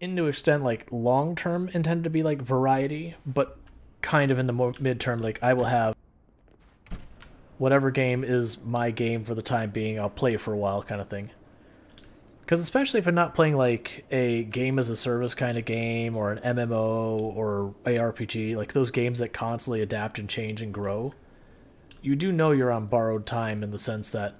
into extent like long term intended to be like variety, but kind of in the more midterm like I will have whatever game is my game for the time being, I'll play for a while kind of thing. Because especially if I'm not playing like a game as a service kind of game or an MMO or ARPG, like those games that constantly adapt and change and grow, you do know you're on borrowed time in the sense that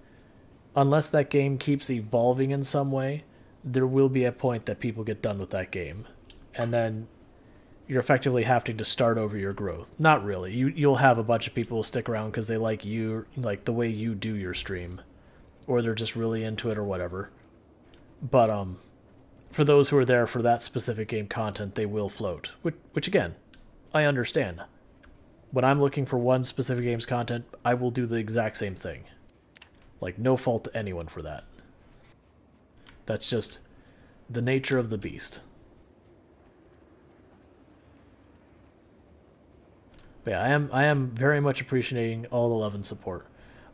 unless that game keeps evolving in some way, there will be a point that people get done with that game. And then you're effectively having to start over your growth. Not really. You you'll have a bunch of people stick around because they like you like the way you do your stream, or they're just really into it or whatever. But um, for those who are there for that specific game content, they will float. Which which again, I understand. When I'm looking for one specific game's content, I will do the exact same thing. Like no fault to anyone for that. That's just the nature of the beast. But yeah, I am I am very much appreciating all the love and support.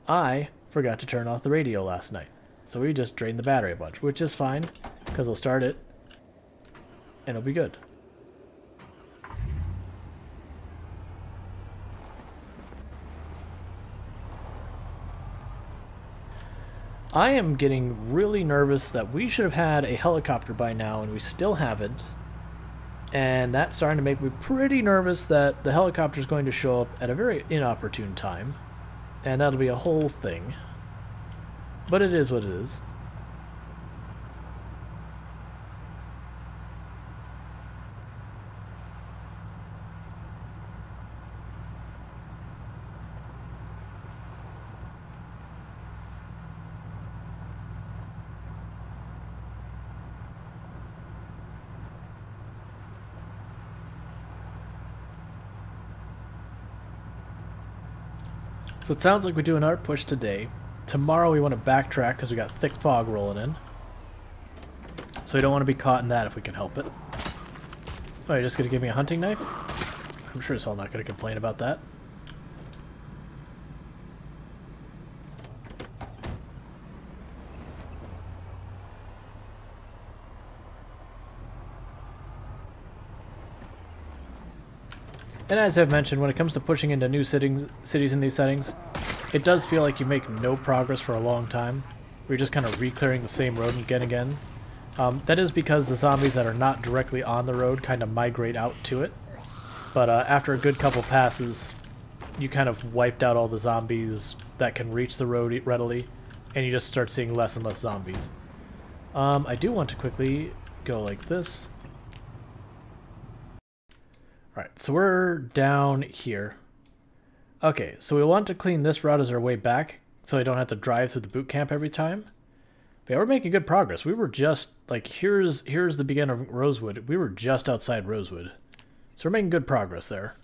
I forgot to turn off the radio last night, so we just drained the battery a bunch, which is fine, because we'll start it, and it'll be good. I am getting really nervous that we should have had a helicopter by now, and we still haven't and that's starting to make me pretty nervous that the helicopter is going to show up at a very inopportune time, and that'll be a whole thing. But it is what it is. So it sounds like we do an art push today. Tomorrow we want to backtrack because we got thick fog rolling in. So we don't want to be caught in that if we can help it. Oh, you're just going to give me a hunting knife? I'm sure as hell not going to complain about that. And as I've mentioned, when it comes to pushing into new cities, cities in these settings, it does feel like you make no progress for a long time. You're just kind of re-clearing the same road again and again. Um, that is because the zombies that are not directly on the road kind of migrate out to it. But uh, after a good couple passes, you kind of wiped out all the zombies that can reach the road readily, and you just start seeing less and less zombies. Um, I do want to quickly go like this. Alright, so we're down here. Okay, so we want to clean this route as our way back, so I don't have to drive through the boot camp every time. But yeah, we're making good progress. We were just, like, here's here's the beginning of Rosewood. We were just outside Rosewood. So we're making good progress there.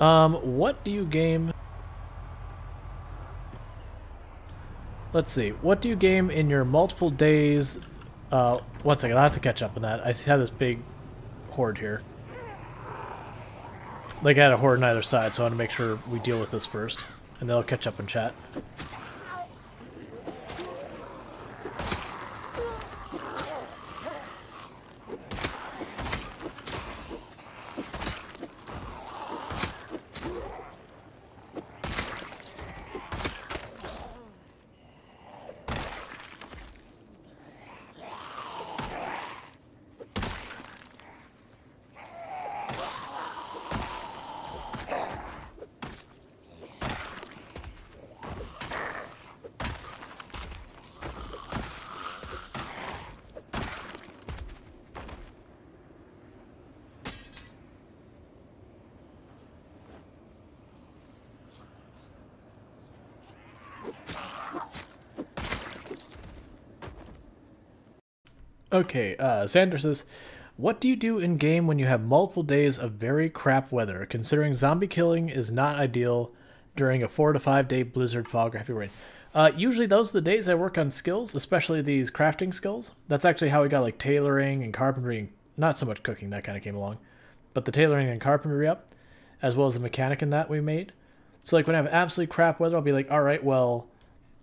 Um, what do you game... Let's see. What do you game in your multiple days uh, one second, I'll have to catch up on that. I see have this big horde here. Like, I had a horde on either side, so I want to make sure we deal with this first. And then I'll catch up in chat. Okay, uh, Xander says, what do you do in game when you have multiple days of very crap weather, considering zombie killing is not ideal during a four to five day blizzard, fog, or heavy rain? Uh, usually those are the days I work on skills, especially these crafting skills. That's actually how we got like tailoring and carpentry, not so much cooking, that kind of came along, but the tailoring and carpentry up, as well as the mechanic in that we made. So like when I have absolutely crap weather, I'll be like, all right, well,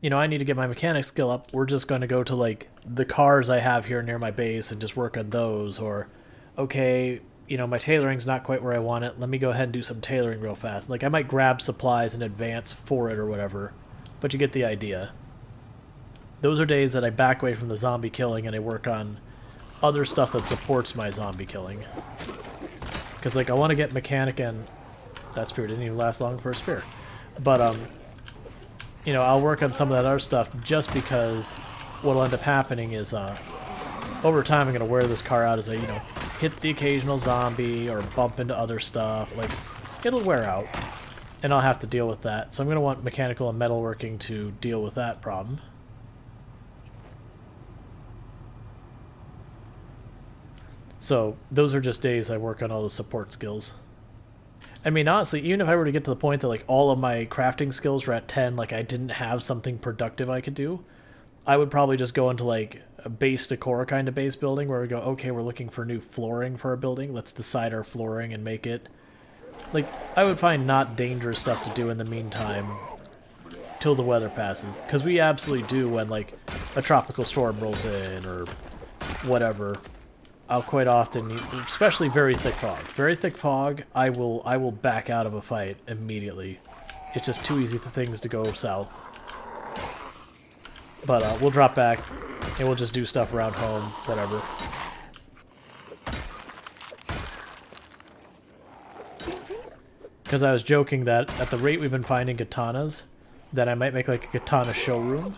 you know, I need to get my mechanic skill up. We're just going to go to like the cars I have here near my base and just work on those. Or, okay, you know, my tailoring's not quite where I want it. Let me go ahead and do some tailoring real fast. Like, I might grab supplies in advance for it or whatever, but you get the idea. Those are days that I back away from the zombie killing and I work on other stuff that supports my zombie killing. Because, like, I want to get mechanic and... That spear didn't even last long for a spear. But, um, you know, I'll work on some of that other stuff just because what'll end up happening is, uh, over time I'm going to wear this car out as I, you know, hit the occasional zombie or bump into other stuff. Like, it'll wear out. And I'll have to deal with that. So I'm going to want mechanical and metalworking to deal with that problem. So those are just days I work on all the support skills. I mean, honestly, even if I were to get to the point that like all of my crafting skills were at 10, like I didn't have something productive I could do, I would probably just go into like a base decor kind of base building where we go, okay, we're looking for new flooring for our building. Let's decide our flooring and make it. Like, I would find not dangerous stuff to do in the meantime till the weather passes. Because we absolutely do when, like, a tropical storm rolls in or whatever. I'll quite often, especially very thick fog. Very thick fog, I will I will back out of a fight immediately. It's just too easy for things to go south. But uh, we'll drop back, and we'll just do stuff around home, whatever. Because I was joking that at the rate we've been finding katanas, that I might make like a katana showroom.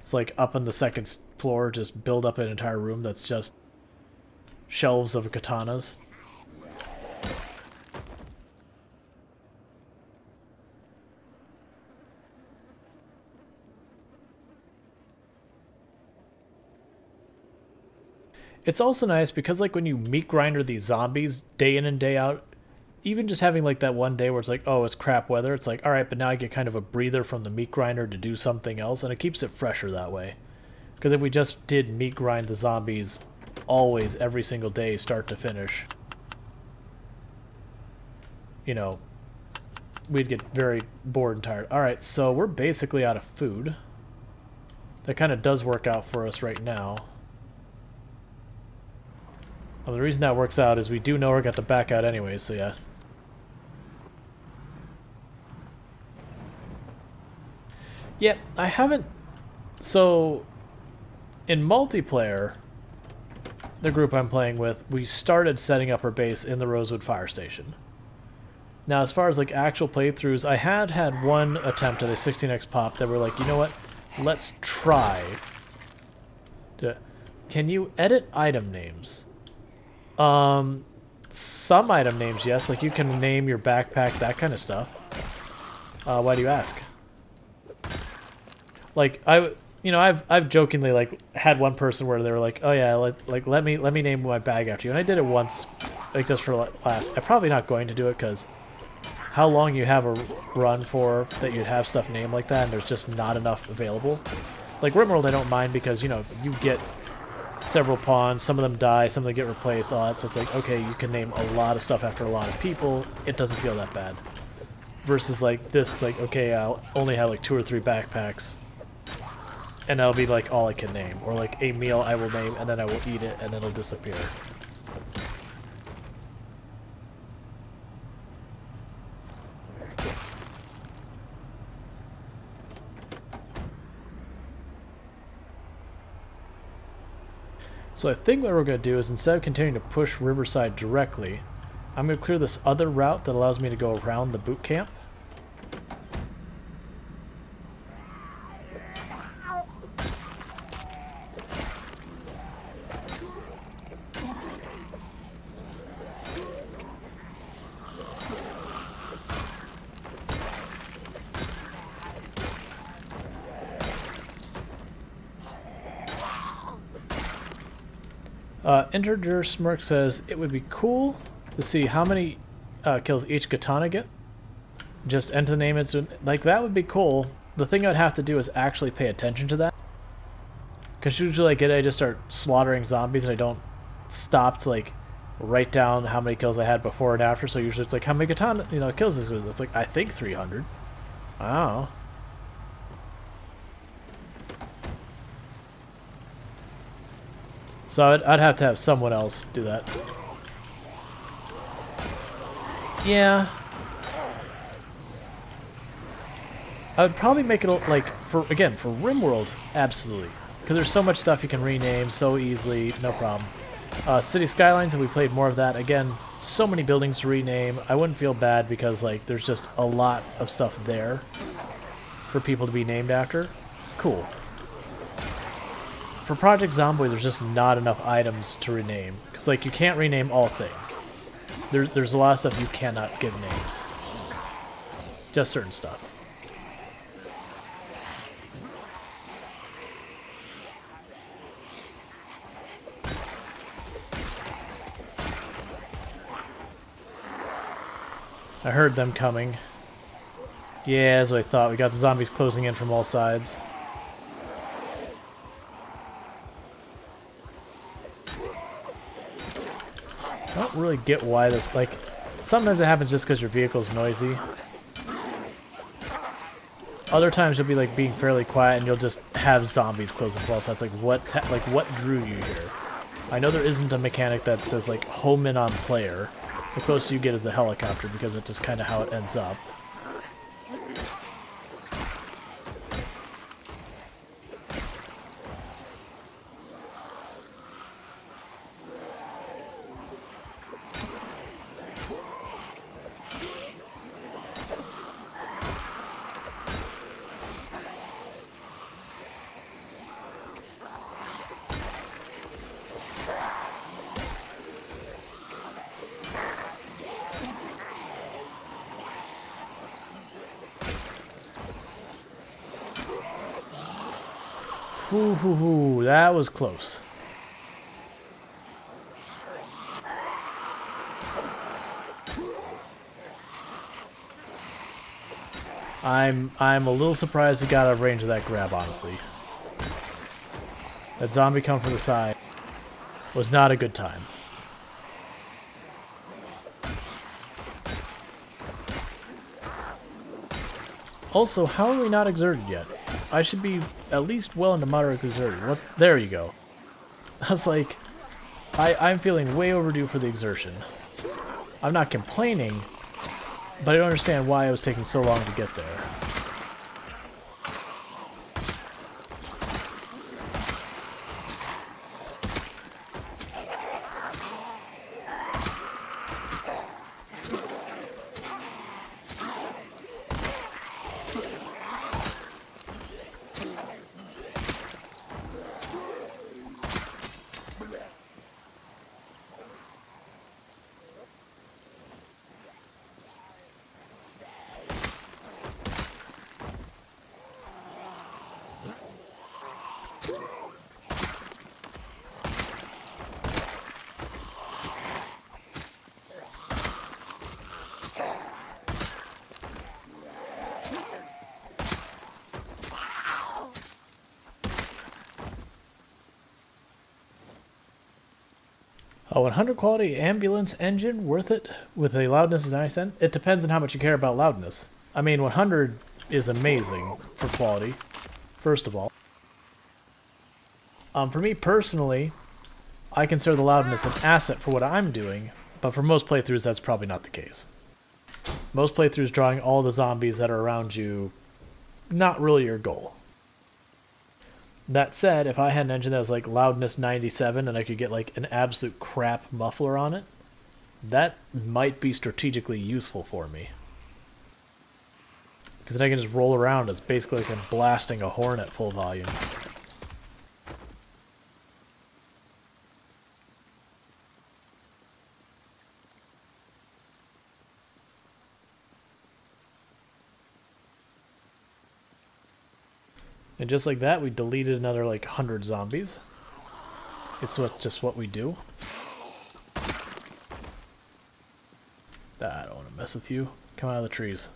It's like up on the second floor, just build up an entire room that's just shelves of katanas. It's also nice because like when you meat grinder these zombies day in and day out, even just having like that one day where it's like, oh, it's crap weather, it's like, all right, but now I get kind of a breather from the meat grinder to do something else, and it keeps it fresher that way. Because if we just did meat grind the zombies always, every single day, start to finish, you know, we'd get very bored and tired. Alright, so we're basically out of food. That kind of does work out for us right now. Well, the reason that works out is we do know we're got to back out anyway, so yeah. Yep, yeah, I haven't... So, in multiplayer, the group I'm playing with, we started setting up our base in the Rosewood Fire Station. Now, as far as like actual playthroughs, I had had one attempt at a 16x pop that were like, you know what, let's try. To, can you edit item names? Um, some item names, yes. Like you can name your backpack, that kind of stuff. Uh, why do you ask? Like I, you know, I've I've jokingly like had one person where they were like, "Oh yeah, let, like let me let me name my bag after you," and I did it once, like just for last. I'm probably not going to do it because how long you have a run for that you'd have stuff named like that, and there's just not enough available. Like Rimworld, I don't mind because you know you get several pawns, some of them die, some of them get replaced, all that. So it's like, okay, you can name a lot of stuff after a lot of people. It doesn't feel that bad. Versus like this, it's like, okay, I'll only have like two or three backpacks and that'll be like all I can name. Or like a meal I will name and then I will eat it and it'll disappear. So I think what we're going to do is instead of continuing to push Riverside directly, I'm going to clear this other route that allows me to go around the boot camp. Integer Smirk says it would be cool to see how many uh, kills each katana get. Just enter the name. It's like that would be cool. The thing I'd have to do is actually pay attention to that. Because usually I get it, I just start slaughtering zombies and I don't stop to like write down how many kills I had before and after. So usually it's like how many katana you know kills is. It's like I think 300. Wow. So I'd, I'd have to have someone else do that. Yeah. I would probably make it like for again for RimWorld, absolutely, because there's so much stuff you can rename so easily, no problem. Uh, City Skylines, if we played more of that, again, so many buildings to rename. I wouldn't feel bad because like there's just a lot of stuff there for people to be named after. Cool. For Project Zomboid, there's just not enough items to rename because like you can't rename all things. There, there's a lot of stuff you cannot give names. Just certain stuff. I heard them coming. Yeah, as I thought. We got the zombies closing in from all sides. I don't really get why this, like, sometimes it happens just because your vehicle's noisy. Other times you'll be, like, being fairly quiet and you'll just have zombies closing from all sides. Like, what's, like, what drew you here? I know there isn't a mechanic that says, like, home in on player. The closest you get is the helicopter because that's just kind of how it ends up. Ooh, that was close. I'm I'm a little surprised we got a range of that grab, honestly. That zombie come from the side was not a good time. Also, how are we not exerted yet? I should be at least well into moderate exerted. What? There you go. I was like, I, I'm feeling way overdue for the exertion. I'm not complaining, but I don't understand why it was taking so long to get there. A 100 quality ambulance engine worth it with a loudness of 90 It depends on how much you care about loudness. I mean, 100 is amazing for quality, first of all. Um, for me personally, I consider the loudness an asset for what I'm doing, but for most playthroughs that's probably not the case. Most playthroughs drawing all the zombies that are around you, not really your goal. That said, if I had an engine that was like loudness 97 and I could get like an absolute crap muffler on it, that might be strategically useful for me. Because then I can just roll around. It's basically like I'm blasting a horn at full volume. And just like that, we deleted another like 100 zombies. It's what, just what we do. I don't want to mess with you. Come out of the trees.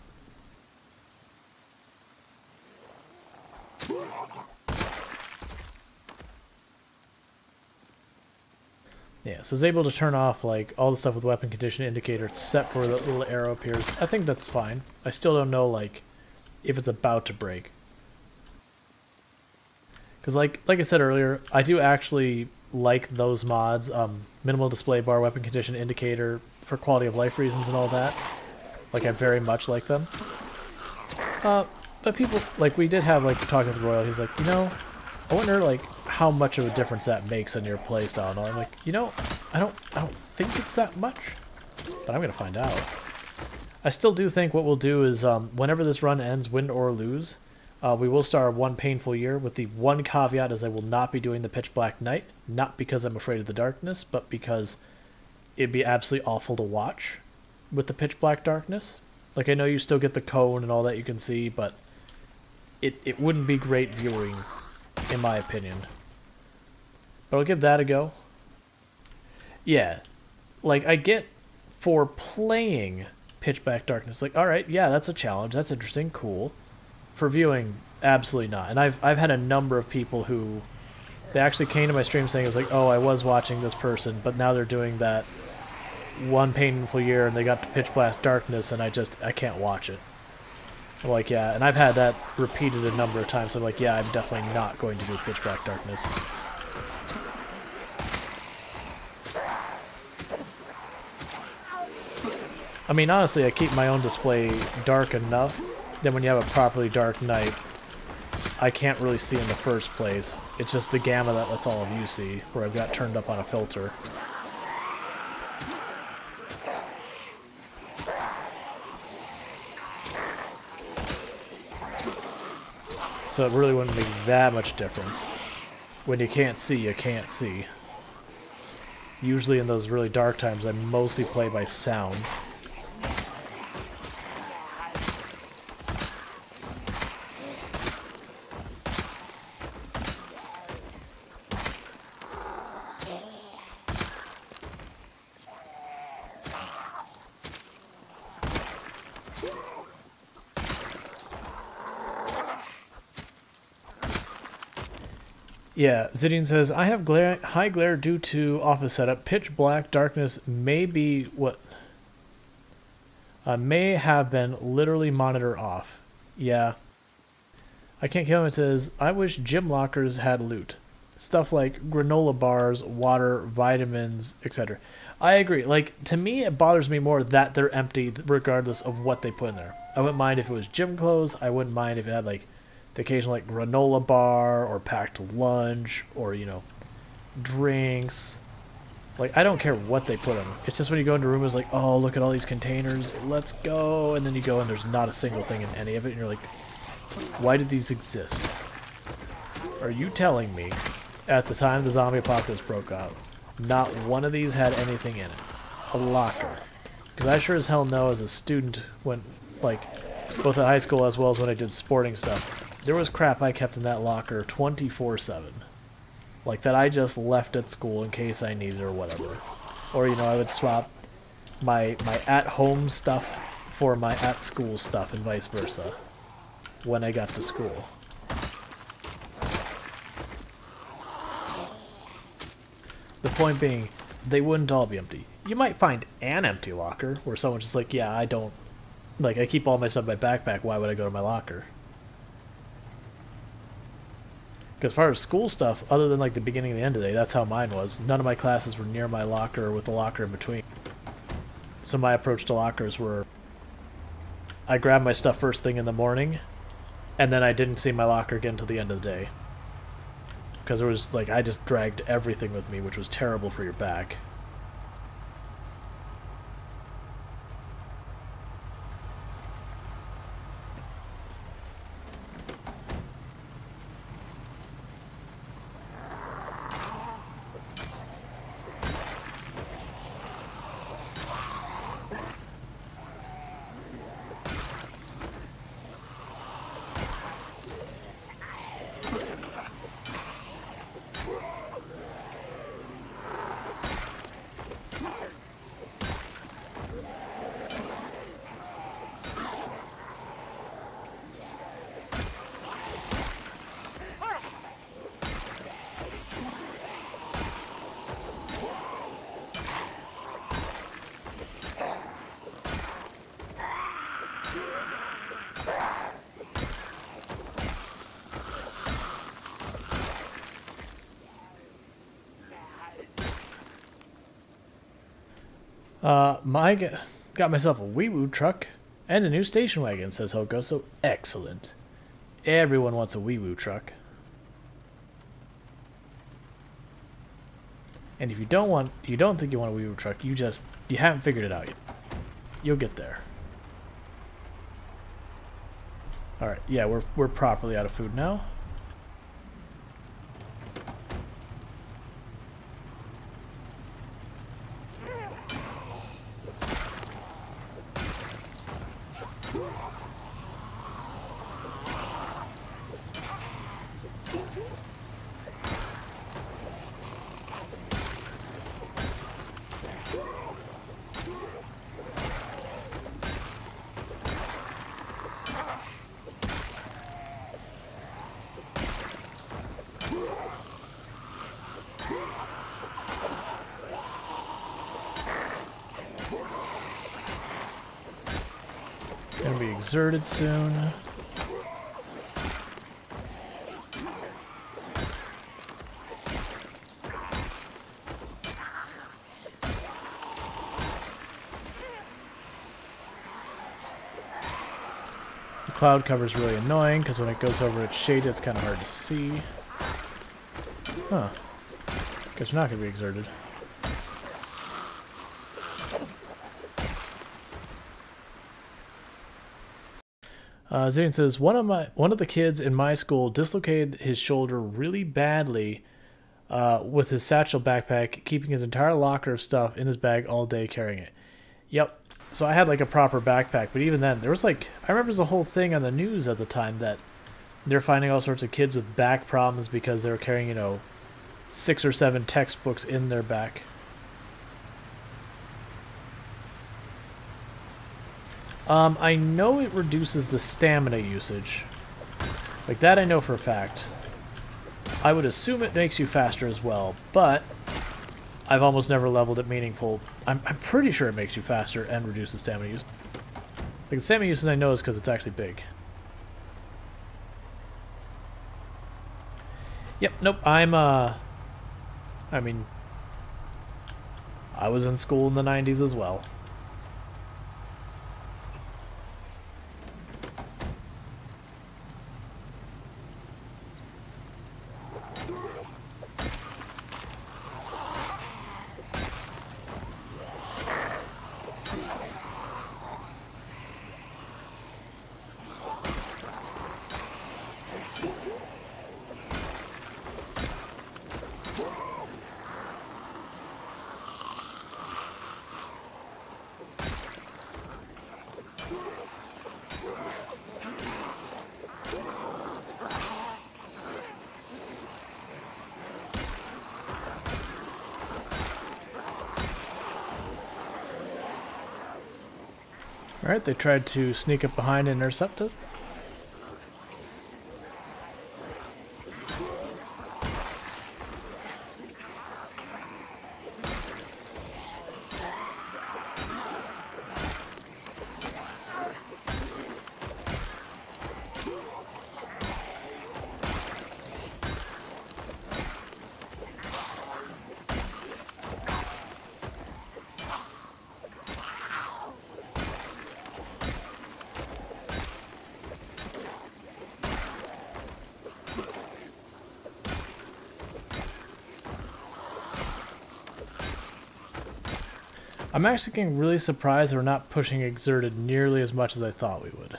Yeah, so it's able to turn off like all the stuff with weapon condition indicator except for the little arrow appears. I think that's fine. I still don't know like if it's about to break. Because like like I said earlier, I do actually like those mods, um, minimal display bar, weapon condition indicator, for quality of life reasons and all that. Like I very much like them. Uh, but people like we did have like talking with Royal. He's like, you know, I wonder like how much of a difference that makes in your playstyle. And I'm like, you know, I don't, I don't think it's that much, but I'm gonna find out. I still do think what we'll do is um, whenever this run ends, win or lose, uh, we will start one painful year with the one caveat as I will not be doing the pitch black night, not because I'm afraid of the darkness, but because it'd be absolutely awful to watch with the pitch black darkness. Like I know you still get the cone and all that you can see, but it it wouldn't be great viewing, in my opinion. But I'll give that a go. Yeah, like I get for playing pitch black darkness. Like, all right, yeah, that's a challenge. That's interesting, cool. For viewing, absolutely not. And I've I've had a number of people who they actually came to my stream saying it's like, oh, I was watching this person, but now they're doing that one painful year and they got to pitch black darkness and I just I can't watch it. I'm like, yeah, and I've had that repeated a number of times. So I'm like, yeah, I'm definitely not going to do pitch black darkness. I mean, honestly, I keep my own display dark enough that when you have a properly dark night, I can't really see in the first place. It's just the gamma that lets all of you see, where I've got turned up on a filter. So it really wouldn't make that much difference. When you can't see, you can't see. Usually in those really dark times, I mostly play by sound. Yeah, Zidian says, I have glare, high glare due to office setup. Pitch black darkness may be what... Uh, may have been literally monitor off. Yeah. I can't kill him. It says, I wish gym lockers had loot. Stuff like granola bars, water, vitamins, etc. I agree. Like, to me, it bothers me more that they're empty regardless of what they put in there. I wouldn't mind if it was gym clothes. I wouldn't mind if it had, like, the occasional like granola bar or packed lunch or you know drinks. Like I don't care what they put in it's just when you go into a room it's like oh look at all these containers. Let's go. And then you go and there's not a single thing in any of it and you're like why did these exist? Are you telling me at the time the zombie apocalypse broke out not one of these had anything in it? A locker. Because I sure as hell know as a student when like both at high school as well as when I did sporting stuff there was crap I kept in that locker 24-7. Like that I just left at school in case I needed or whatever. Or, you know, I would swap my, my at-home stuff for my at-school stuff and vice versa when I got to school. The point being, they wouldn't all be empty. You might find an empty locker where someone's just like, yeah, I don't... Like, I keep all my stuff in my backpack, why would I go to my locker? Because as far as school stuff, other than like the beginning and the end of the day, that's how mine was. None of my classes were near my locker or with the locker in between. So my approach to lockers were I grabbed my stuff first thing in the morning, and then I didn't see my locker again until the end of the day. Because it was like I just dragged everything with me, which was terrible for your back. My got myself a wee woo truck and a new station wagon, says Hoko, so excellent. Everyone wants a wee woo truck. And if you don't want, you don't think you want a wee woo truck, you just, you haven't figured it out yet. You'll get there. Alright, yeah, we're, we're properly out of food now. Soon. The cloud cover is really annoying because when it goes over its shade it's kind of hard to see. Huh. Guess we're not going to be exerted. Uh, Zane says one of my one of the kids in my school dislocated his shoulder really badly uh, with his satchel backpack, keeping his entire locker of stuff in his bag all day carrying it. Yep. So I had like a proper backpack, but even then, there was like I remember the whole thing on the news at the time that they're finding all sorts of kids with back problems because they were carrying you know six or seven textbooks in their back. Um, I know it reduces the stamina usage. Like that I know for a fact. I would assume it makes you faster as well, but I've almost never leveled it meaningful. I'm, I'm pretty sure it makes you faster and reduces stamina use. Like the stamina usage I know is because it's actually big. Yep, nope, I'm, uh... I mean... I was in school in the 90s as well. Alright, they tried to sneak up behind and intercept it. I'm actually getting really surprised we're not pushing exerted nearly as much as I thought we would.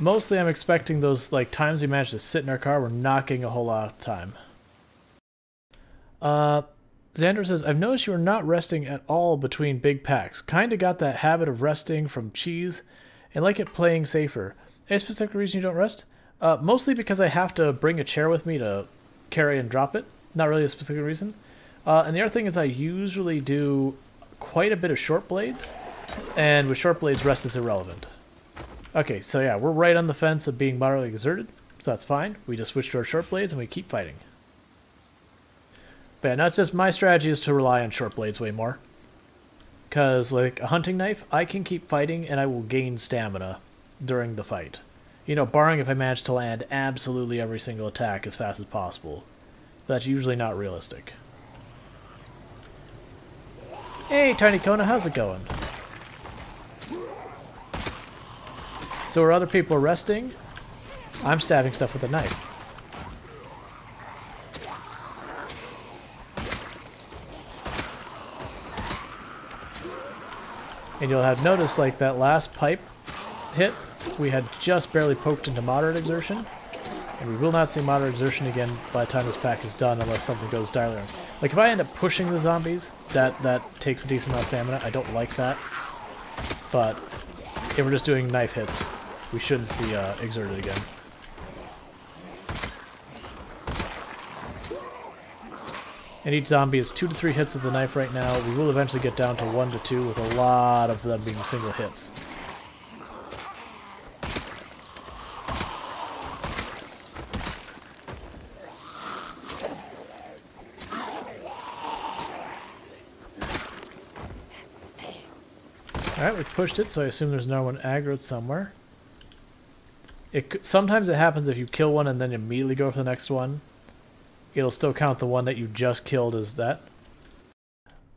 Mostly I'm expecting those like times we managed to sit in our car, we're not getting a whole lot of time. Uh, Xander says, I've noticed you are not resting at all between big packs. Kinda got that habit of resting from cheese and like it playing safer. Any specific reason you don't rest? Uh, mostly because I have to bring a chair with me to carry and drop it. Not really a specific reason. Uh, and the other thing is I usually do quite a bit of short blades, and with short blades, rest is irrelevant. Okay, so yeah, we're right on the fence of being moderately exerted, so that's fine. We just switch to our short blades and we keep fighting. But yeah, not just my strategy is to rely on short blades way more. Because, like, a hunting knife, I can keep fighting and I will gain stamina during the fight You know, barring if I manage to land absolutely every single attack as fast as possible. That's usually not realistic. Hey, Tiny Kona, how's it going? So are other people resting? I'm stabbing stuff with a knife. And you'll have noticed, like, that last pipe hit, we had just barely poked into moderate exertion. And we will not see moderate exertion again by the time this pack is done unless something goes dire wrong. Like, if I end up pushing the zombies, that, that takes a decent amount of stamina. I don't like that. But if we're just doing knife hits, we shouldn't see uh, exerted again. And each zombie is two to three hits of the knife right now. We will eventually get down to one to two with a lot of them being single hits. Alright, we've pushed it, so I assume there's no one aggroed somewhere. It Sometimes it happens if you kill one and then immediately go for the next one it'll still count the one that you just killed as that.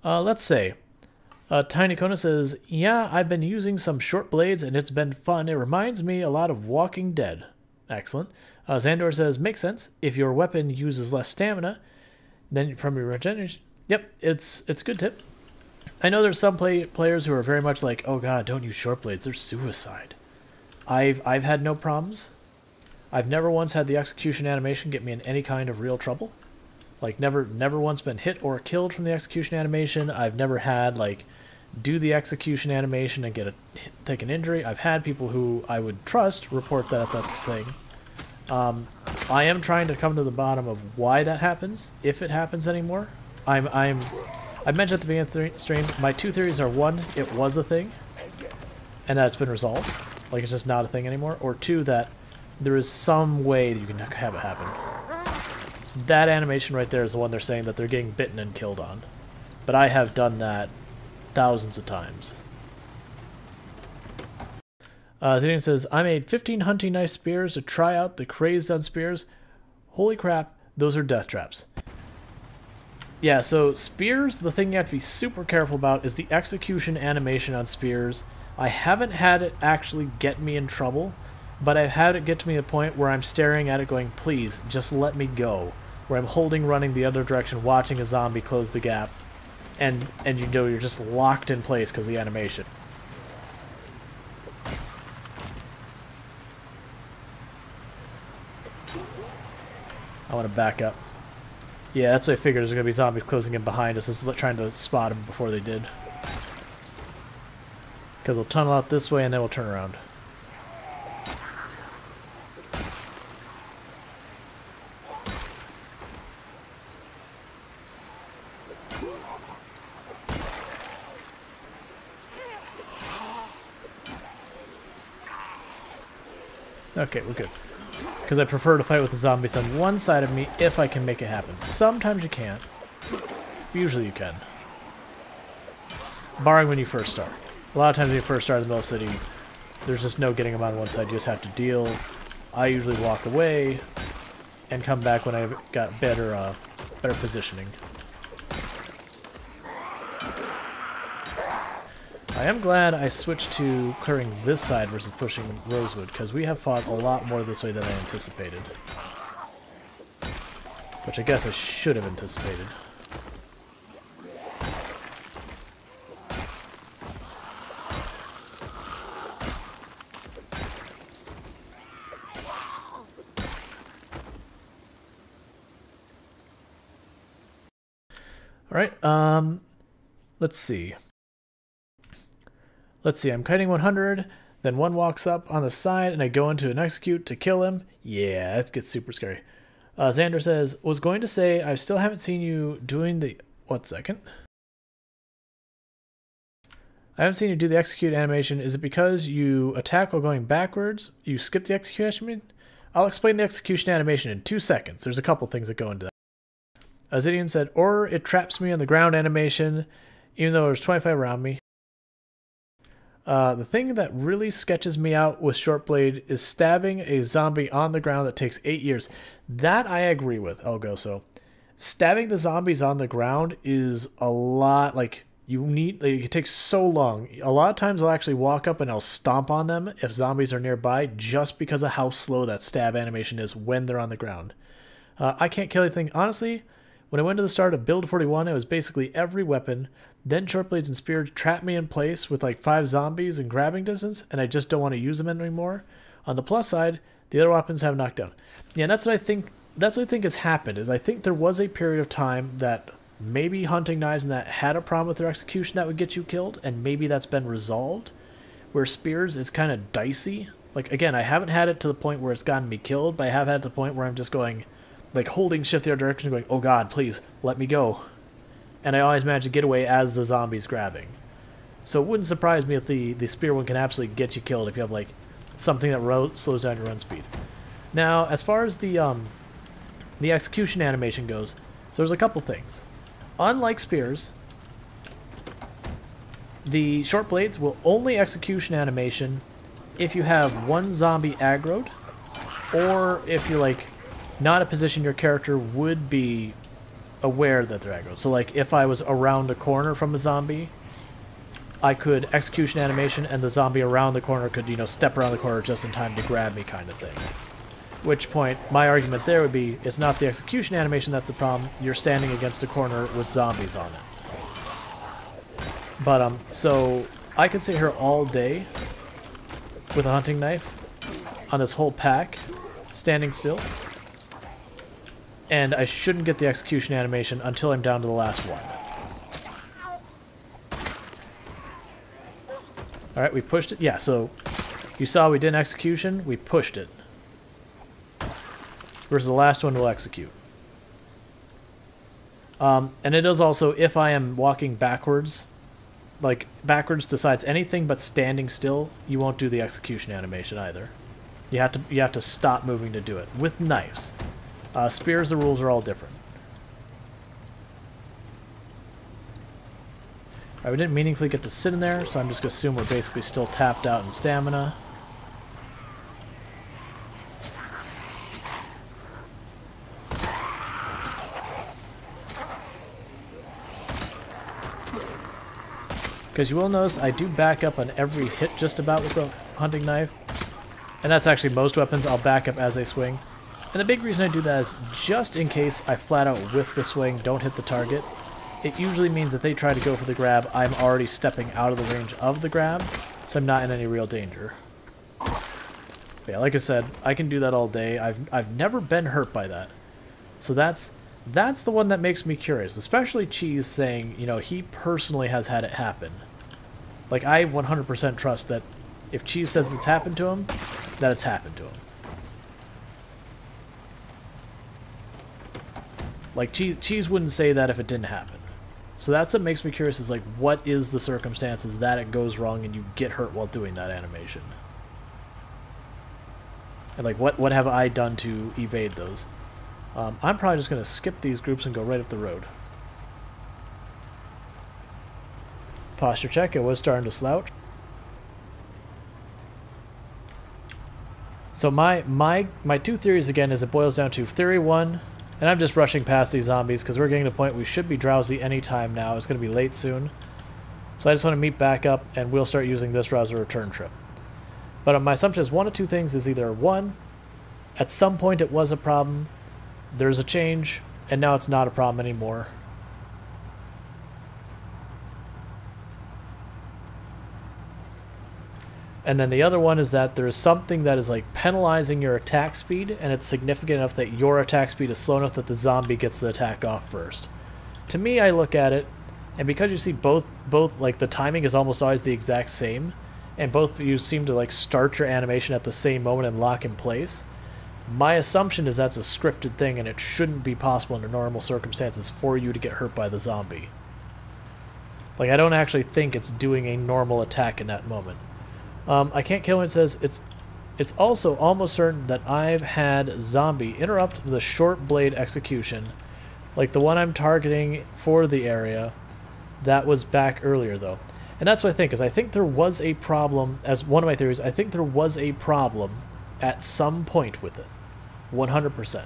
Uh, let's say. Uh, Tiny Kona says, Yeah, I've been using some short blades and it's been fun. It reminds me a lot of Walking Dead. Excellent. Uh, Xandor says, Makes sense. If your weapon uses less stamina than from your regeneration. Yep, it's it's a good tip. I know there's some play players who are very much like, oh god, don't use short blades, they're suicide. I've I've had no problems. I've never once had the execution animation get me in any kind of real trouble. Like never never once been hit or killed from the execution animation. I've never had like do the execution animation and get a take an injury. I've had people who I would trust report that that's thing. Um, I am trying to come to the bottom of why that happens, if it happens anymore. I'm I'm I mentioned at the beginning of the stream, my two theories are one, it was a thing, and that it's been resolved, like it's just not a thing anymore, or two, that there is some way that you can have it happen. That animation right there is the one they're saying that they're getting bitten and killed on. But I have done that thousands of times. Uh, says, I made 15 hunting knife spears to try out the crazed on spears. Holy crap, those are death traps. Yeah, so spears, the thing you have to be super careful about is the execution animation on spears. I haven't had it actually get me in trouble, but I've had it get to me a point where I'm staring at it going, please, just let me go. Where I'm holding running the other direction, watching a zombie close the gap. And, and you know you're just locked in place because the animation. I want to back up. Yeah, that's what I figured. There's going to be zombies closing in behind us. It's trying to spot them before they did. Because we'll tunnel out this way and then we'll turn around. Okay, we're good. Because I prefer to fight with the zombies on one side of me if I can make it happen. Sometimes you can't. Usually you can. Barring when you first start. A lot of times when you first start in the Mill City, there's just no getting them on one side. You just have to deal. I usually walk away and come back when I've got better, uh, better positioning. I am glad I switched to clearing this side versus pushing Rosewood, because we have fought a lot more this way than I anticipated. Which I guess I should have anticipated. Alright, um, let's see. Let's see, I'm kiting 100, then one walks up on the side, and I go into an execute to kill him. Yeah, that gets super scary. Uh, Xander says, was going to say, I still haven't seen you doing the... What second? I haven't seen you do the execute animation. Is it because you attack while going backwards? You skip the execution? I'll explain the execution animation in two seconds. There's a couple things that go into that. Azidian said, or it traps me on the ground animation, even though there's 25 around me. Uh, the thing that really sketches me out with short blade is stabbing a zombie on the ground that takes eight years. That I agree with, Elgoso. Stabbing the zombies on the ground is a lot like you need like, it takes so long. A lot of times I'll actually walk up and I'll stomp on them if zombies are nearby just because of how slow that stab animation is when they're on the ground. Uh, I can't kill anything. Honestly, when I went to the start of Build 41, it was basically every weapon. Then short blades and spears trap me in place with like five zombies and grabbing distance, and I just don't want to use them anymore. On the plus side, the other weapons have knockdown. Yeah, that's what I think. That's what I think has happened. Is I think there was a period of time that maybe hunting knives and that had a problem with their execution that would get you killed, and maybe that's been resolved. Where spears, it's kind of dicey. Like again, I haven't had it to the point where it's gotten me killed, but I have had it to the point where I'm just going like holding shift the other direction going, oh god, please, let me go. And I always manage to get away as the zombie's grabbing. So it wouldn't surprise me if the, the spear one can absolutely get you killed if you have like something that slows down your run speed. Now, as far as the um, the execution animation goes, so there's a couple things. Unlike spears, the short blades will only execution animation if you have one zombie aggroed, or if you're like not a position your character would be aware that they're aggro. So like if I was around a corner from a zombie, I could execution animation and the zombie around the corner could, you know, step around the corner just in time to grab me kind of thing. Which point, my argument there would be, it's not the execution animation that's the problem, you're standing against a corner with zombies on it. But, um, so, I could sit here all day with a hunting knife on this whole pack, standing still, and I shouldn't get the execution animation until I'm down to the last one. Alright, we pushed it. Yeah, so you saw we didn't execution, we pushed it. Versus the last one we'll execute. Um, and does also, if I am walking backwards, like backwards decides anything but standing still, you won't do the execution animation either. You have to you have to stop moving to do it with knives. Uh, spears, the rules are all different. Right, we didn't meaningfully get to sit in there, so I'm just going to assume we're basically still tapped out in stamina. Because you will notice I do back up on every hit just about with the hunting knife. And that's actually most weapons, I'll back up as they swing. And the big reason I do that is just in case I flat out whiff the swing, don't hit the target. It usually means that they try to go for the grab, I'm already stepping out of the range of the grab, so I'm not in any real danger. But yeah, like I said, I can do that all day. I've, I've never been hurt by that. So that's that's the one that makes me curious, especially Cheese saying, you know, he personally has had it happen. Like, I 100% trust that if Cheese says it's happened to him, that it's happened to him. Like, Cheese, Cheese wouldn't say that if it didn't happen. So that's what makes me curious is, like, what is the circumstances that it goes wrong and you get hurt while doing that animation? And, like, what, what have I done to evade those? Um, I'm probably just going to skip these groups and go right up the road. Posture check, it was starting to slouch. So my my my two theories again is it boils down to theory one and I'm just rushing past these zombies because we're getting to the point we should be drowsy anytime now. It's going to be late soon. So I just want to meet back up and we'll start using this route as a return trip. But um, my assumption is one of two things is either one, at some point it was a problem, there's a change, and now it's not a problem anymore. And then the other one is that there is something that is like penalizing your attack speed, and it's significant enough that your attack speed is slow enough that the zombie gets the attack off first. To me, I look at it, and because you see both, both like the timing is almost always the exact same, and both you seem to like start your animation at the same moment and lock in place. My assumption is that's a scripted thing, and it shouldn't be possible under normal circumstances for you to get hurt by the zombie. Like I don't actually think it's doing a normal attack in that moment. Um, I can't kill. It says it's it's also almost certain that I've had zombie interrupt the short blade execution, like the one I'm targeting for the area. That was back earlier though, And that's what I think, is I think there was a problem, as one of my theories, I think there was a problem at some point with it. 100%.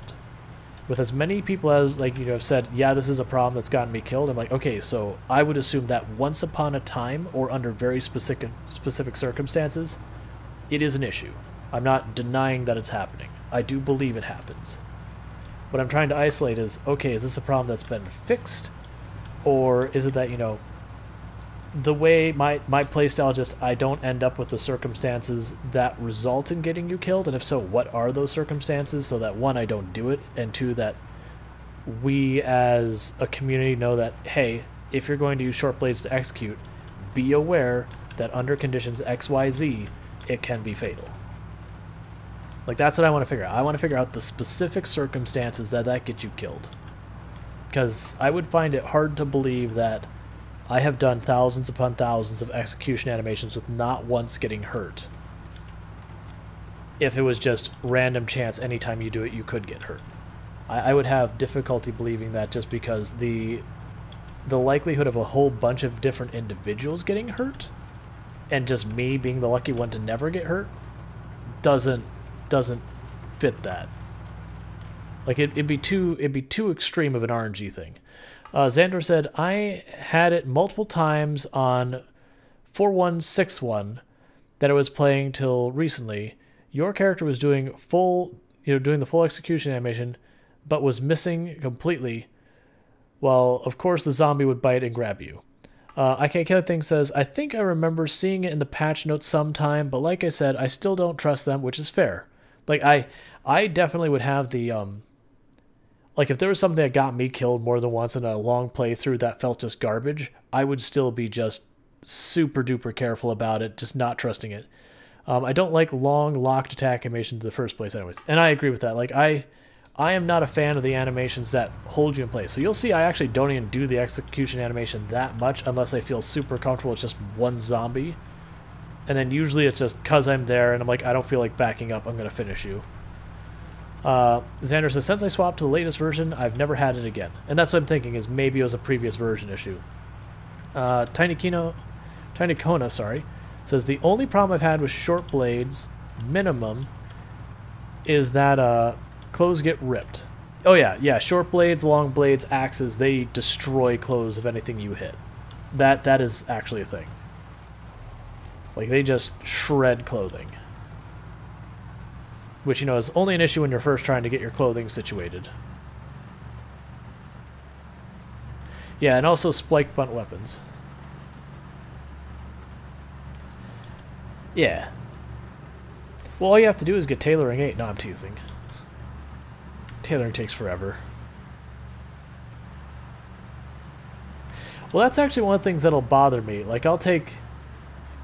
With as many people as, like, you know, have said, yeah, this is a problem that's gotten me killed, I'm like, okay, so I would assume that once upon a time, or under very specific, specific circumstances, it is an issue. I'm not denying that it's happening. I do believe it happens. What I'm trying to isolate is, okay, is this a problem that's been fixed? Or is it that, you know, the way my, my playstyle just, I don't end up with the circumstances that result in getting you killed? And if so, what are those circumstances? So that one, I don't do it, and two, that we as a community know that, hey, if you're going to use short blades to execute, be aware that under conditions XYZ, it can be fatal. Like, that's what I want to figure out. I want to figure out the specific circumstances that that gets you killed. Because I would find it hard to believe that I have done thousands upon thousands of execution animations with not once getting hurt. If it was just random chance, anytime you do it, you could get hurt. I, I would have difficulty believing that just because the the likelihood of a whole bunch of different individuals getting hurt and just me being the lucky one to never get hurt doesn't doesn't fit that. Like it, would be too it'd be too extreme of an RNG thing. Uh, Xandor said I had it multiple times on 4161 that I was playing till recently. Your character was doing full, you know, doing the full execution animation, but was missing completely. Well, of course, the zombie would bite and grab you. Uh, I Can't Kill Thing says, I think I remember seeing it in the patch notes sometime, but like I said, I still don't trust them, which is fair. Like I I definitely would have the um like if there was something that got me killed more than once in a long playthrough that felt just garbage, I would still be just super duper careful about it, just not trusting it. Um, I don't like long locked attack animations in the first place, anyways, and I agree with that. Like I, I am not a fan of the animations that hold you in place. So you'll see, I actually don't even do the execution animation that much unless I feel super comfortable. It's just one zombie and then usually it's just because I'm there and I'm like, I don't feel like backing up, I'm to finish you. Uh, Xander says, since I swapped to the latest version, I've never had it again. And that's what I'm thinking, is maybe it was a previous version issue. Uh, Tiny Kino, Tiny Kona, sorry, says, the only problem I've had with short blades, minimum, is that uh, clothes get ripped. Oh yeah, yeah, short blades, long blades, axes, they destroy clothes of anything you hit. That That is actually a thing. Like, they just shred clothing. Which, you know, is only an issue when you're first trying to get your clothing situated. Yeah, and also spike blunt weapons. Yeah. Well, all you have to do is get tailoring 8. No, I'm teasing. Tailoring takes forever. Well, that's actually one of the things that'll bother me. Like, I'll take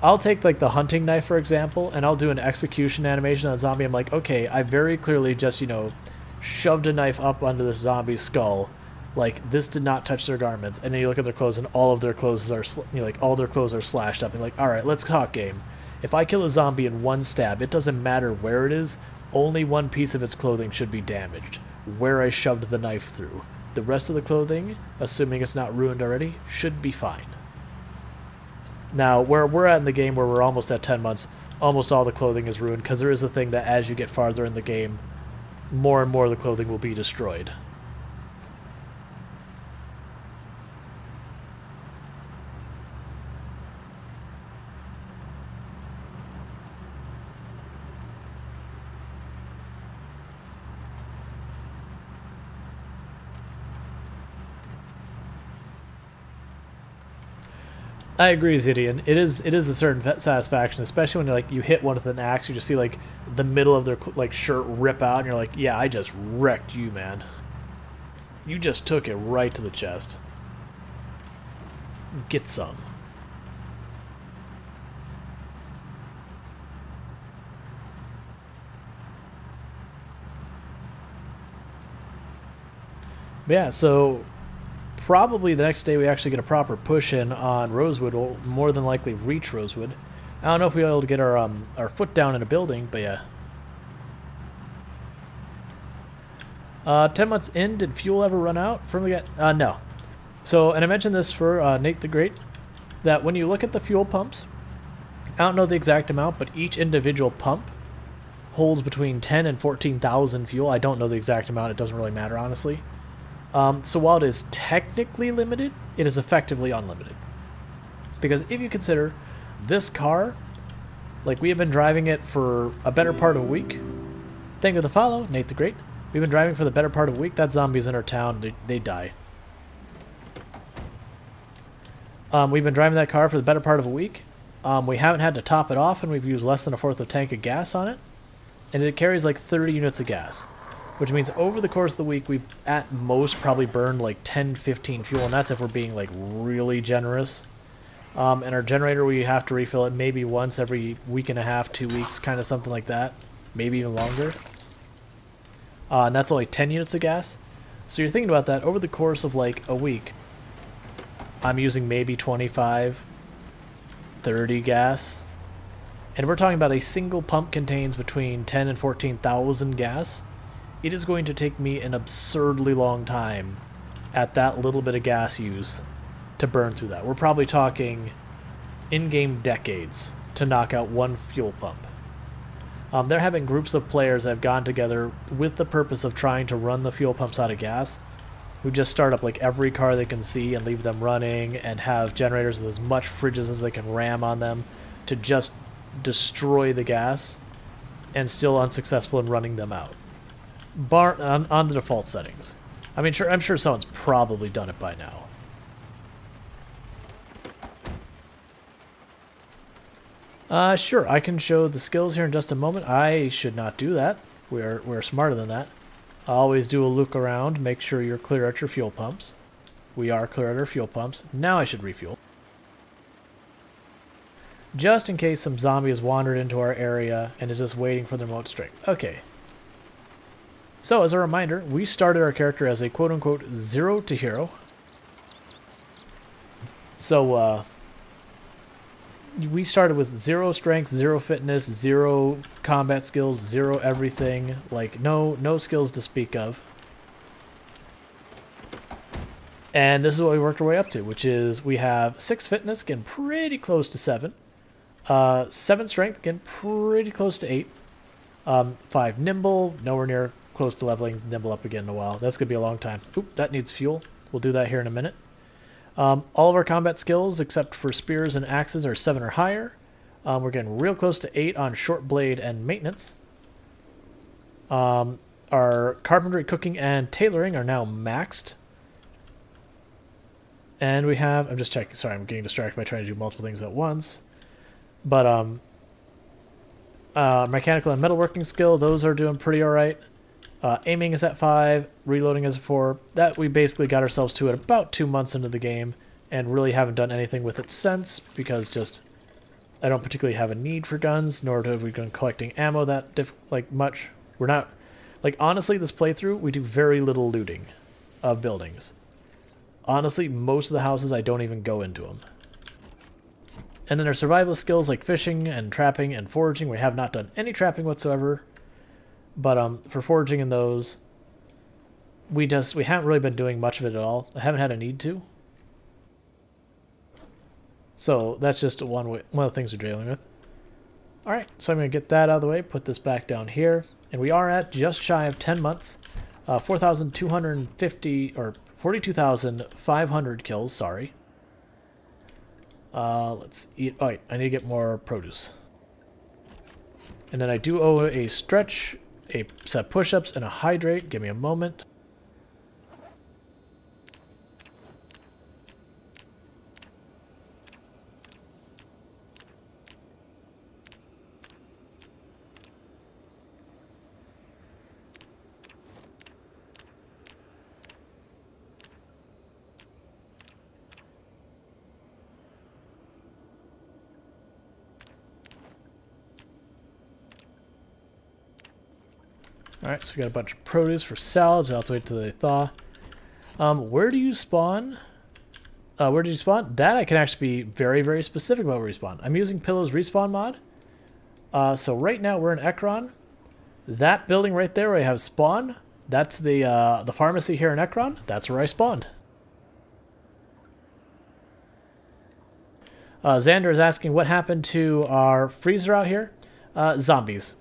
I'll take like the hunting knife for example, and I'll do an execution animation on a zombie. I'm like, okay, I very clearly just you know shoved a knife up under this zombie's skull. Like this did not touch their garments, and then you look at their clothes, and all of their clothes are you know, like all their clothes are slashed up. And like, all right, let's talk game. If I kill a zombie in one stab, it doesn't matter where it is. Only one piece of its clothing should be damaged, where I shoved the knife through. The rest of the clothing, assuming it's not ruined already, should be fine. Now, where we're at in the game, where we're almost at 10 months, almost all the clothing is ruined, because there is a thing that as you get farther in the game, more and more of the clothing will be destroyed. I agree, Zidian. It is it is a certain satisfaction, especially when you like you hit one with an axe, you just see like the middle of their like shirt rip out, and you're like, yeah, I just wrecked you, man. You just took it right to the chest. Get some. Yeah, so probably the next day we actually get a proper push in on Rosewood. We'll more than likely reach Rosewood. I don't know if we'll be able to get our um, our foot down in a building, but yeah. Uh, 10 months in, did fuel ever run out from the Uh, no. So, and I mentioned this for uh, Nate the Great. that when you look at the fuel pumps, I don't know the exact amount, but each individual pump holds between 10 and 14,000 fuel. I don't know the exact amount. It doesn't really matter, honestly. Um, so while it is technically limited, it is effectively unlimited. Because if you consider this car, like we have been driving it for a better part of a week. Thank you the follow, Nate the Great. We've been driving for the better part of a week. That zombie's in our town. They, they die. Um, we've been driving that car for the better part of a week. Um, we haven't had to top it off, and we've used less than a fourth of a tank of gas on it. And it carries like 30 units of gas, which means over the course of the week, we've at most probably burned like 10, 15 fuel, and that's if we're being like really generous. Um, and our generator, we have to refill it maybe once every week and a half, two weeks, kind of something like that. Maybe even longer. Uh, and that's only 10 units of gas. So you're thinking about that over the course of like a week. I'm using maybe 25, 30 gas. And we're talking about a single pump contains between 10 and 14,000 gas. It is going to take me an absurdly long time at that little bit of gas use to burn through that. We're probably talking in-game decades to knock out one fuel pump. Um, they're having groups of players that have gone together with the purpose of trying to run the fuel pumps out of gas who just start up like every car they can see and leave them running and have generators with as much fridges as they can ram on them to just destroy the gas and still unsuccessful in running them out. Bar on, on the default settings. I mean, sure, I'm sure someone's probably done it by now. Uh, sure, I can show the skills here in just a moment. I should not do that. We're, we're smarter than that. Always do a look around, make sure you're clear at your fuel pumps. We are clear at our fuel pumps. Now I should refuel. Just in case some zombie has wandered into our area and is just waiting for the remote strike. Okay. So, as a reminder, we started our character as a quote-unquote zero to hero. So, uh, we started with zero strength, zero fitness, zero combat skills, zero everything. Like no no skills to speak of. And this is what we worked our way up to, which is we have six fitness, getting pretty close to seven. Uh, seven strength, getting pretty close to eight. Um, five nimble, nowhere near close to leveling nimble up again in a while. That's gonna be a long time. Oop, that needs fuel. We'll do that here in a minute. Um, all of our combat skills, except for spears and axes, are 7 or higher. Um, we're getting real close to 8 on short blade and maintenance. Um, our carpentry, cooking, and tailoring are now maxed. And we have, I'm just checking, sorry, I'm getting distracted by trying to do multiple things at once. But, um, uh, mechanical and metalworking skill, those are doing pretty alright. Uh, aiming is at 5, reloading is at 4. That we basically got ourselves to at about 2 months into the game, and really haven't done anything with it since, because just I don't particularly have a need for guns, nor have we been collecting ammo that diff like much. We're not, like honestly, this playthrough, we do very little looting of buildings. Honestly, most of the houses, I don't even go into them. And then our survival skills like fishing and trapping and foraging, we have not done any trapping whatsoever. But um, for foraging in those, we just we haven't really been doing much of it at all. I haven't had a need to. So that's just one way, one of the things we're dealing with. All right, so I'm going to get that out of the way, put this back down here, and we are at just shy of 10 months, uh, 4,250 or 42,500 kills. Sorry. Uh, let's eat. All right, I need to get more produce. And then I do owe a stretch a set push-ups and a hydrate. Give me a moment. Alright, so we got a bunch of produce for salads. I'll have to wait till they thaw. Um, where do you spawn? Uh, where did you spawn? That I can actually be very, very specific about where you spawn. I'm using Pillow's respawn mod. Uh, so right now we're in Ekron. That building right there where I have spawn, that's the uh, the pharmacy here in Ekron. That's where I spawned. Uh, Xander is asking what happened to our freezer out here. Uh, zombies.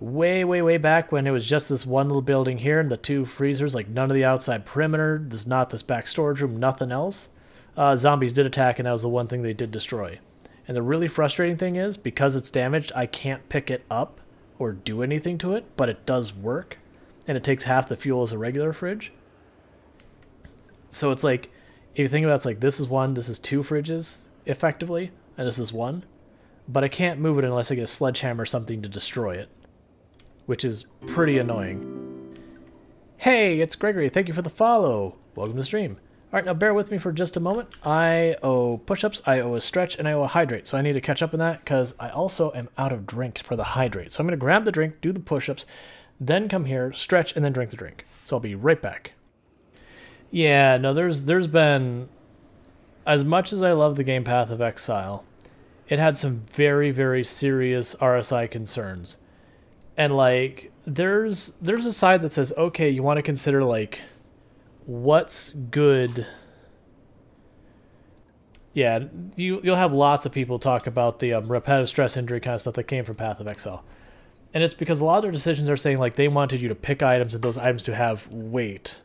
Way, way, way back when it was just this one little building here and the two freezers, like none of the outside perimeter. There's not this back storage room, nothing else. Uh, zombies did attack, and that was the one thing they did destroy. And the really frustrating thing is, because it's damaged, I can't pick it up or do anything to it, but it does work. And it takes half the fuel as a regular fridge. So it's like, if you think about it, it's like this is one, this is two fridges, effectively, and this is one. But I can't move it unless I get a sledgehammer or something to destroy it. Which is pretty annoying. Hey, it's Gregory. Thank you for the follow. Welcome to the stream. Alright, now bear with me for just a moment. I owe push-ups, I owe a stretch, and I owe a hydrate. So I need to catch up in that because I also am out of drink for the hydrate. So I'm going to grab the drink, do the push-ups, then come here, stretch, and then drink the drink. So I'll be right back. Yeah, no, there's there's been as much as I love the game Path of Exile, it had some very very serious RSI concerns. And like there's there's a side that says, "Okay, you want to consider like what's good. Yeah, you you'll have lots of people talk about the um, repetitive stress injury kind of stuff that came from Path of Exile, and it's because a lot of their decisions are saying like they wanted you to pick items and those items to have weight,